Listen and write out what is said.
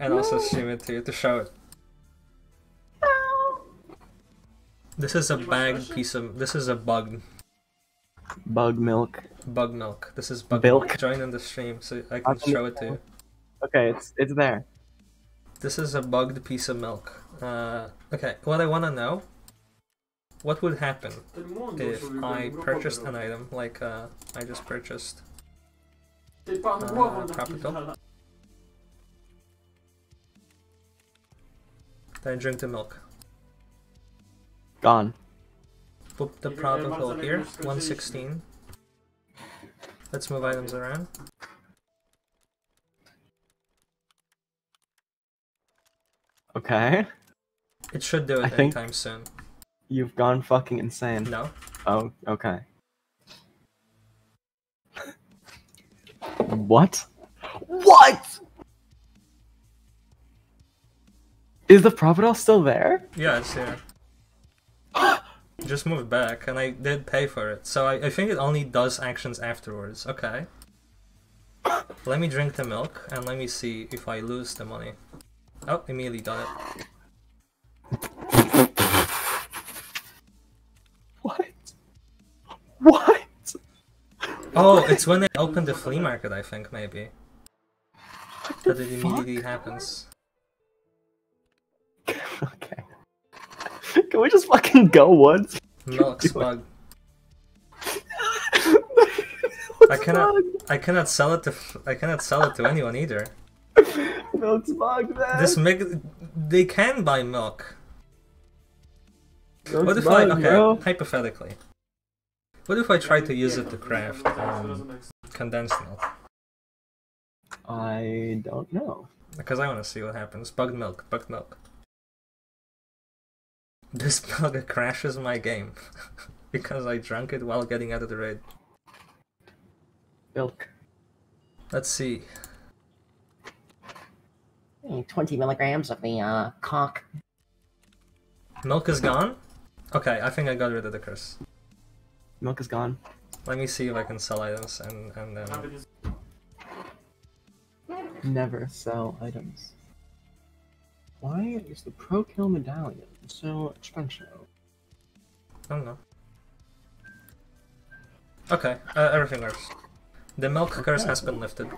and also stream it to you to show it. This is a bagged piece of. This is a bug. Bug milk. Bug milk. This is bug Milk? milk. Join in the stream so I can show it to you. Okay, it's it's there. This is a bugged piece of milk. Uh, okay, what I want to know. What would happen if I purchased an item like uh, I just purchased? Uh, Capital. Then I drink the milk. Gone. Put the Propital here, 116. Let's move items around. Okay. It should do it I think- anytime soon. You've gone fucking insane. No? Oh, okay. what? What? Is the Propital still there? Yeah, it's here. Just moved back, and I did pay for it. So I, I think it only does actions afterwards. Okay. Let me drink the milk, and let me see if I lose the money. Oh, immediately done it. What? What? Oh, it's when they open the flea market, I think, maybe. That it immediately happens. Can we just fucking go once? Milk's doing? bug. What's I cannot. bug? I cannot sell it to. I cannot sell it to anyone either. Milk's bug, man. This make. They can buy milk. Milk's What if I? Okay, bro. hypothetically. What if I try to use it to craft um, condensed milk? I don't know. Because I want to see what happens. Bugged milk. Bugged milk. This bug crashes my game because I drank it while getting out of the raid. Milk. Let's see. Hey, 20 milligrams of the uh, cock. Milk is gone. Okay, I think I got rid of the curse. Milk is gone. Let me see if I can sell items and and then. Never sell items. Why is the Prokill medallion so expensive? I don't know. Okay, uh, everything works. The milk curse has been lifted.